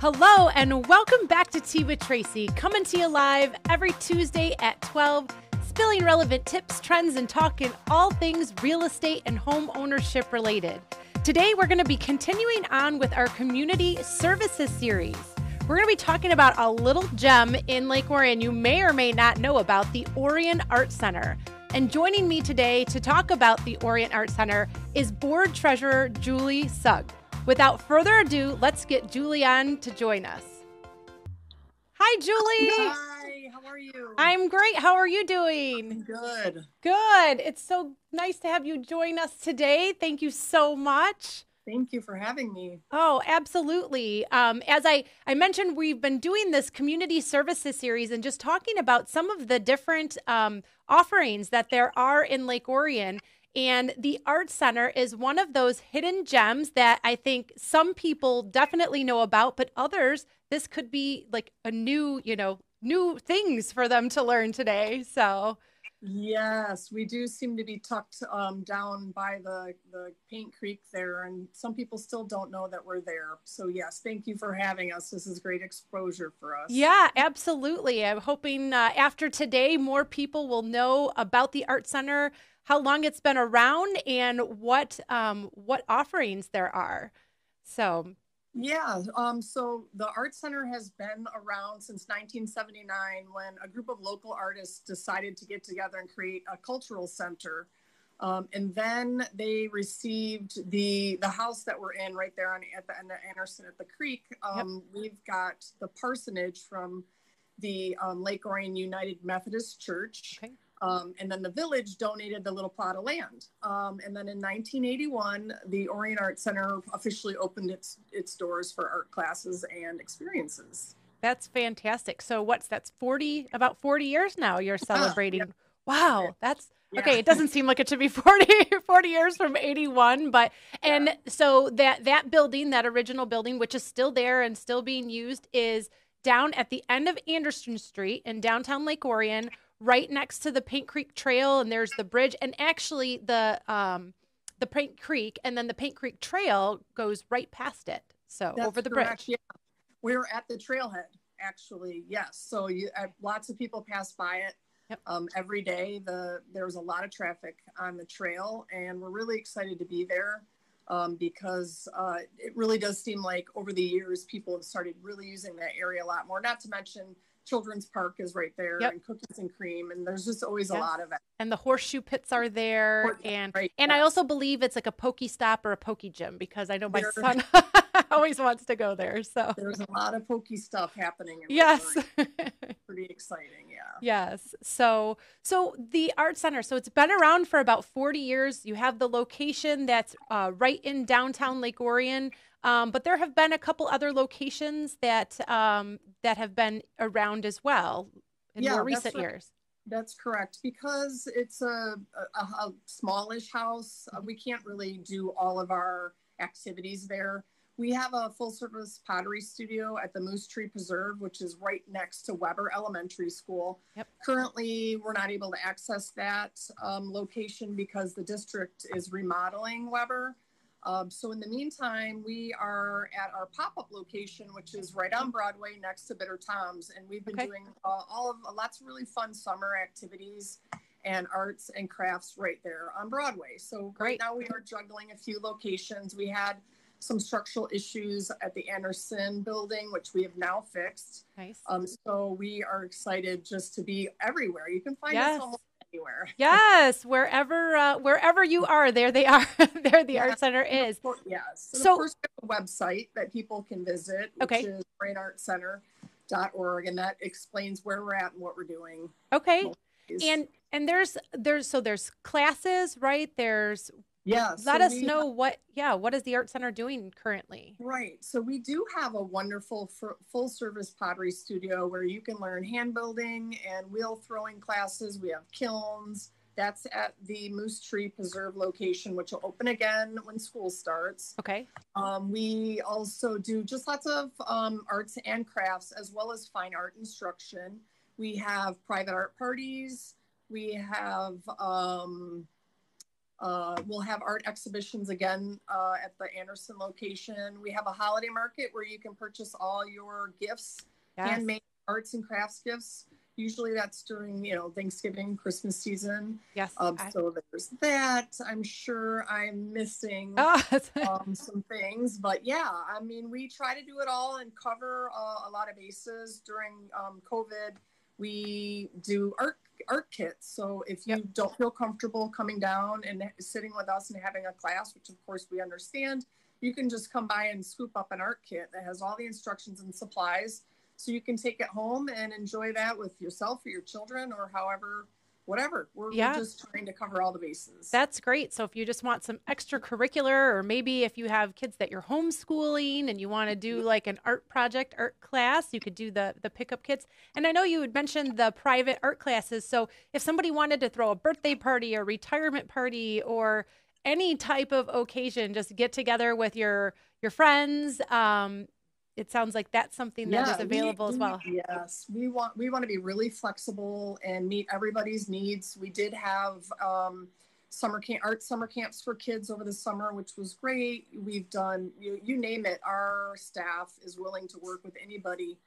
Hello, and welcome back to Tea with Tracy, coming to you live every Tuesday at 12, spilling relevant tips, trends, and talking all things real estate and home ownership related. Today, we're going to be continuing on with our community services series. We're going to be talking about a little gem in Lake Orion you may or may not know about the Orion Art Center. And joining me today to talk about the Orion Art Center is Board Treasurer Julie Sugg. Without further ado, let's get Julie on to join us. Hi, Julie. Hi, how are you? I'm great. How are you doing? good. Good. It's so nice to have you join us today. Thank you so much. Thank you for having me. Oh, absolutely. Um, as I, I mentioned, we've been doing this community services series and just talking about some of the different um, offerings that there are in Lake Orion. And the Art Center is one of those hidden gems that I think some people definitely know about, but others, this could be like a new, you know, new things for them to learn today. So, Yes, we do seem to be tucked um, down by the, the Paint Creek there, and some people still don't know that we're there. So, yes, thank you for having us. This is great exposure for us. yeah, absolutely. I'm hoping uh, after today, more people will know about the Art Center, how long it's been around, and what um, what offerings there are. So, Yeah, um, so the Art Center has been around since 1979 when a group of local artists decided to get together and create a cultural center. Um, and then they received the the house that we're in right there on at the end of Anderson at the creek. Um, We've got the parsonage from the um, Lake Orion United Methodist Church. Okay. Um, and then the village donated the little plot of land. Um, and then in 1981, the Orion Art Center officially opened its its doors for art classes and experiences. That's fantastic. So what's that's 40 about 40 years now you're celebrating. yeah. Wow, that's Yeah. okay. It doesn't seem like it should be 40 40 years from 81, but and so that that building, that original building which is still there and still being used is down at the end of Anderson Street in downtown Lake Orion, right next to the Paint Creek Trail and there's the bridge and actually the um the Paint Creek and then the Paint Creek Trail goes right past it. So That's over the correct, bridge. Yeah, we're at the trailhead actually. Yes, so you uh, lots of people pass by it Yep. um, every day. The there's a lot of traffic on the trail, and we're really excited to be there. Um, because uh, it really does seem like over the years people have started really using that area a lot more. Not to mention Children's Park is right there, Yep. and Cookies and Cream, and there's just always Yes. a lot of it. And the horseshoe pits are there and right, and i also believe it's like a pokey stop or a pokey gym because i know my There- son always wants to go there so There's a lot of pokey stuff happening. In yes pretty exciting. Yeah. yes so so the art center so it's been around for about 40 years you have the location that's uh, right in downtown lake orion um, but there have been a couple other locations that um, that have been around as well in Yeah, more recent right. years That's correct. Because it's a, a, a smallish house, uh, we can't really do all of our activities there. We have a full service pottery studio at the Moose Tree Preserve, which is right next to Webber Elementary School. Yep. Currently, we're not able to access that um, location because the district is remodeling Webber. Um, so in the meantime, we are at our pop-up location, which is right on Broadway next to Bitter Tom's, and we've been Okay. doing uh, all of lots of really fun summer activities and arts and crafts right there on Broadway. So Great. right now we are juggling a few locations. We had some structural issues at the Anderson building, which we have now fixed. nice Um, so we are excited just to be everywhere. You can find Yes. us almost anywhere. Yes, wherever uh, wherever you are, there they are. there the Yeah. art center is. Course- Yes. And So- of course, we have a website that people can visit, which Okay. is orionartcenter.org, and that explains where we're at and what we're doing. Okay. And and there's there's so there's classes, right? There's yeah, let so us we know what yeah, what is the art center doing currently? Right. So we do have a wonderful full service pottery studio where you can learn hand building and wheel throwing classes. We have kilns. That's at the Moose Tree Preserve location, which will open again when school starts. Okay. Um, we also do just lots of um, arts and crafts as well as fine art instruction. We have private art parties. We have um, Uh, we'll have art exhibitions again uh, at the Anderson location. We have a holiday market where you can purchase all your gifts, yes. handmade arts and crafts gifts. Usually that's during, you know, Thanksgiving, Christmas season. Yes. Um, I... So there's that. I'm sure I'm missing oh. um, some things, but yeah, I mean, we try to do it all and cover uh, a lot of bases during um, COVID. We do art art kits. So if you yep. don't feel comfortable coming down and sitting with us and having a class, which of course we understand, you can just come by and scoop up an art kit that has all the instructions and supplies so you can take it home and enjoy that with yourself or your children or however whatever. We're, yeah. we're, just trying to cover all the bases. That's great. So if you just want some extracurricular, or maybe if you have kids that you're homeschooling and you want to do like an art project, art class, you could do the the pickup kits. And I know you had mentioned the private art classes. So if somebody wanted to throw a birthday party or retirement party or any type of occasion, just get together with your your friends. Um, it sounds like that's something that yeah, is available we, as well. Yes, we want we want to be really flexible and meet everybody's needs. We did have um, summer camp art summer camps for kids over the summer, which was great. We've done you, you name it. Our staff is willing to work with anybody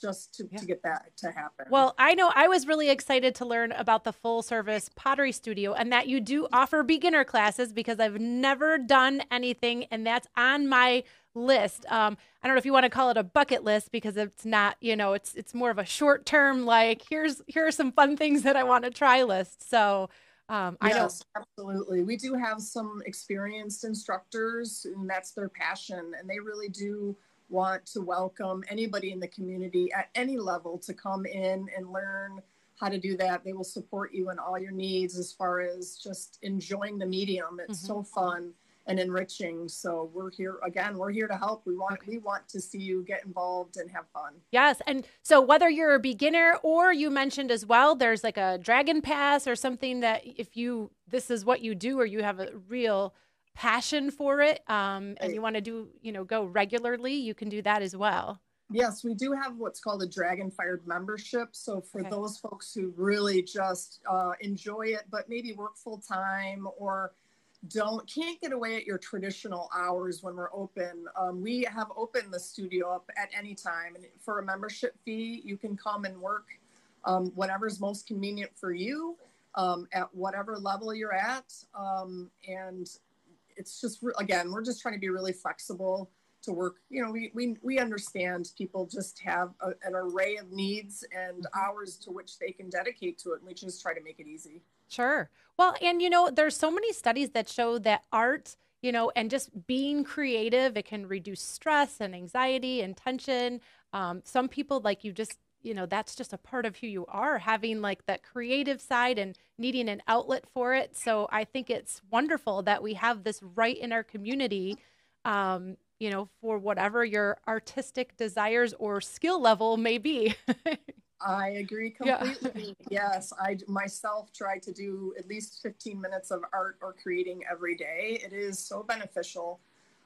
just to, yeah. to get that to happen. Well, I know I was really excited to learn about the full service pottery studio and that you do offer beginner classes because I've never done anything and that's on my list. Um, I don't know if you want to call it a bucket list because it's not, you know, it's it's more of a short term like here's here are some fun things that I want to try list. So um, I yes, know absolutely. We do have some experienced instructors and that's their passion and they really do want to welcome anybody in the community at any level to come in and learn how to do that. They will support you in all your needs as far as just enjoying the medium. It's mm-hmm. so fun and enriching. So we're here again, we're here to help. We want we want to see you get involved and have fun. Yes. And so whether you're a beginner or you mentioned as well, there's like a dragon pass or something that if you this is what you do or you have a real passion for it um, and you want to do you know go regularly you can do that as well yes we do have what's called a dragon fired membership so for okay. those folks who really just uh, enjoy it but maybe work full time or don't can't get away at your traditional hours when we're open. Um, we have opened the studio up at any time and for a membership fee you can come and work um, whatever's most convenient for you um, at whatever level you're at. Um, and it's just again we're just trying to be really flexible to work. You know we we, we understand people just have a, an array of needs and hours to which they can dedicate to it and we just try to make it easy sure. Well and you know there's so many studies that show that art you know and just being creative it can reduce stress and anxiety and tension. Um, some people like you just you know that's just a part of who you are having like that creative side and needing an outlet for it. So i think it's wonderful that we have this right in our community um, you know for whatever your artistic desires or skill level may be i agree completely yeah. yes i myself try to do at least 15 minutes of art or creating every day it is so beneficial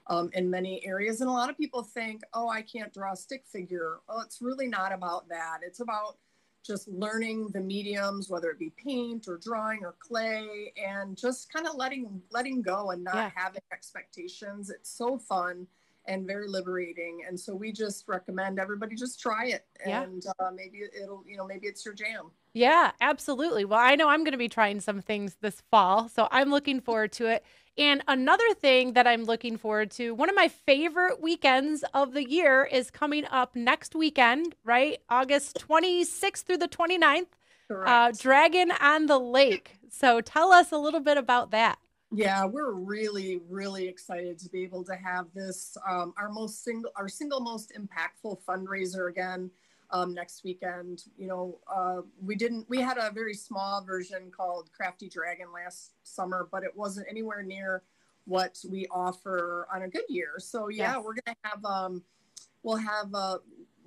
um, in many areas. And a lot of people think, oh, I can't draw a stick figure. Oh, it's really not about that. It's about just learning the mediums, whether it be paint or drawing or clay, and just kind of letting letting go and not yeah. having expectations. It's so fun and very liberating. And so we just recommend everybody just try it, and yeah. uh, maybe it'll you know maybe it's your jam. Yeah, absolutely. Well, I know I'm going to be trying some things this fall, so I'm looking forward to it. And another thing that I'm looking forward to, one of my favorite weekends of the year is coming up next weekend, right? August 26th through the 29th. Uh, Dragon on the Lake. So tell us a little bit about that. Yeah, we're really, really excited to be able to have this um, our most single, our single most impactful fundraiser again um, next weekend. You know, uh, we didn't, we had a very small version called Crafty Dragon last summer, but it wasn't anywhere near what we offer on a good year. So yeah, yes. we're going to have, um, we'll have a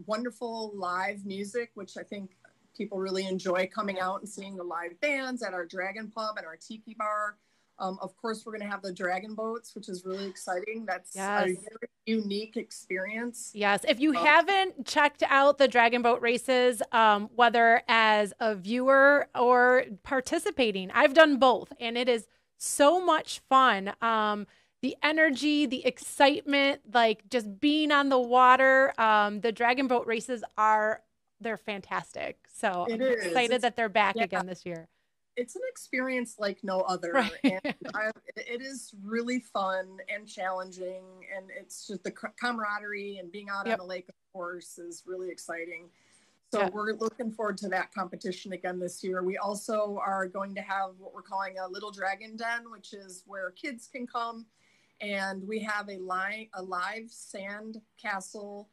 wonderful live music, which I think people really enjoy coming out and seeing the live bands at our Dragon Pub and our Tiki Bar. Um, of course, we're going to have the dragon boats, which is really exciting. That's yes. a very unique experience. Yes. If you um, haven't checked out the dragon boat races, um, whether as a viewer or participating, I've done both, and it is so much fun. Um, the energy, the excitement, like just being on the water. Um, the dragon boat races are they're fantastic. So It I'm is. excited It's- that they're back yeah. again this year. It's an experience like no other Right. and I, it is really fun and challenging and it's just the camaraderie and being out Yep. on the lake of course is really exciting so Yeah. we're looking forward to that competition again this year we also are going to have what we're calling a little dragon den which is where kids can come and we have a live a live sand castle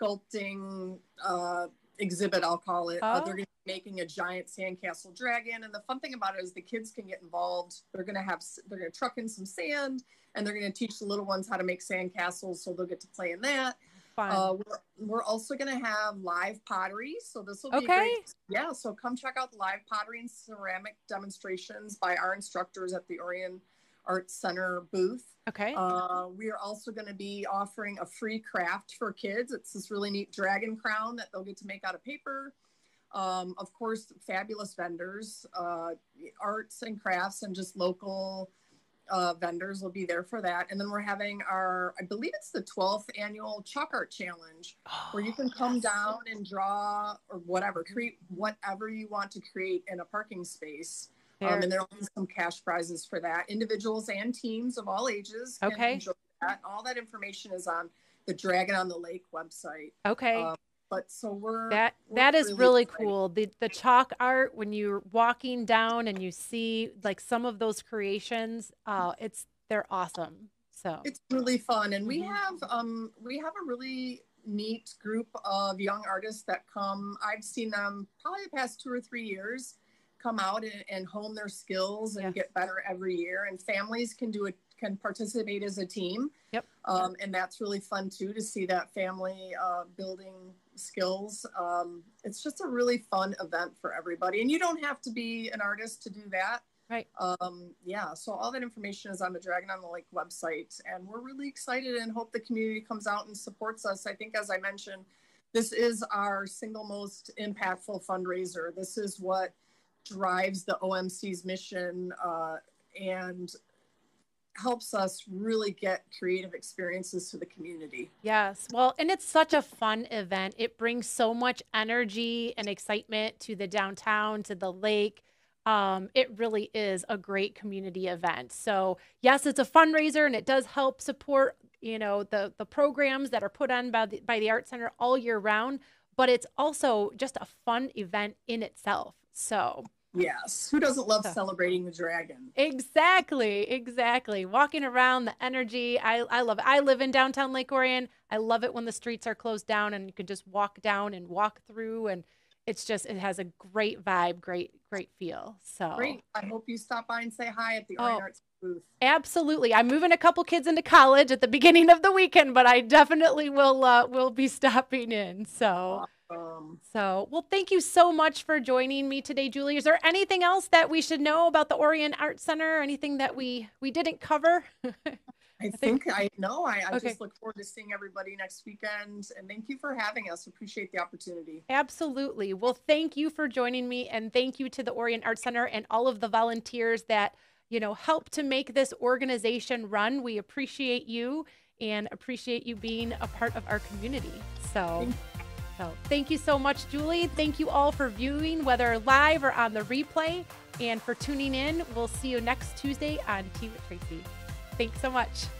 sculpting uh, exhibit i'll call it uh, Oh. they're going making a giant sandcastle dragon and the fun thing about it is the kids can get involved they're going to have they're going to truck in some sand and they're going to teach the little ones how to make sand castles so they'll get to play in that Fun. uh, we're, we're also going to have live pottery so this will be Okay. great yeah so come check out the live pottery and ceramic demonstrations by our instructors at the orion Art center booth okay. uh, we are also going to be offering a free craft for kids. It's this really neat dragon crown that they'll get to make out of paper. Um, of course, fabulous vendors, uh, arts and crafts, and just local uh, vendors will be there for that. And then we're having our, I believe it's the 12th annual Chalk Art Challenge, where you can come Yes. down and draw or whatever, create whatever you want to create in a parking space. Um, and there'll be some cash prizes for that. Individuals and teams of all ages can Okay. enjoy that. All that information is on the Dragon on the Lake website. okay. um, But so we're That we're that is really excited. cool. The the chalk art when you're walking down and you see like some of those creations, uh it's they're awesome. So It's really fun, and we Mhm. have um we have a really neat group of young artists that come. I've seen them probably the past two or three years come out and, and hone their skills and Yes. get better every year. And families can do it can participate as a team. Yep. Um, and that's really fun too to see that family uh, building skills. Um, it's just a really fun event for everybody, and you don't have to be an artist to do that. Right. Um, yeah. So all that information is on the Dragon on the Lake website, and we're really excited and hope the community comes out and supports us. I think, as I mentioned, this is our single most impactful fundraiser. This is what drives the OAC's mission uh, and helps us really get creative experiences to the community. Yes. Well, and it's such a fun event. It brings so much energy and excitement to the downtown, to the lake. Um, it really is a great community event. So, yes, it's a fundraiser and it does help support, you know, the the programs that are put on by the, by the Art Center all year round, but it's also just a fun event in itself. So, Yes. Who doesn't love celebrating the dragon? Exactly, exactly. Walking around, the energy. I, I love it. I live in downtown Lake Orion. I love it when the streets are closed down and you can just walk down and walk through and it's just it has a great vibe, great, great feel. So Great. I hope you stop by and say hi at the Oh. Orion Arts booth. Absolutely. I'm moving a couple kids into college at the beginning of the weekend, but I definitely will uh, will be stopping in. So Um, so well thank you so much for joining me today, Julie. Is there anything else that we should know about the Orion Art Center? Anything that we we didn't cover? I think- think I know. I, I Okay. just look forward to seeing everybody next weekend. And thank you for having us. Appreciate the opportunity. Absolutely. Well, thank you for joining me and thank you to the Orion Art Center and all of the volunteers that, you know, help to make this organization run. We appreciate you and appreciate you being a part of our community. So Thank so thank you so much, Julie. Thank you all for viewing, whether live or on the replay, and for tuning in. We'll see you next Tuesday on Tea with Tracy. Thanks so much.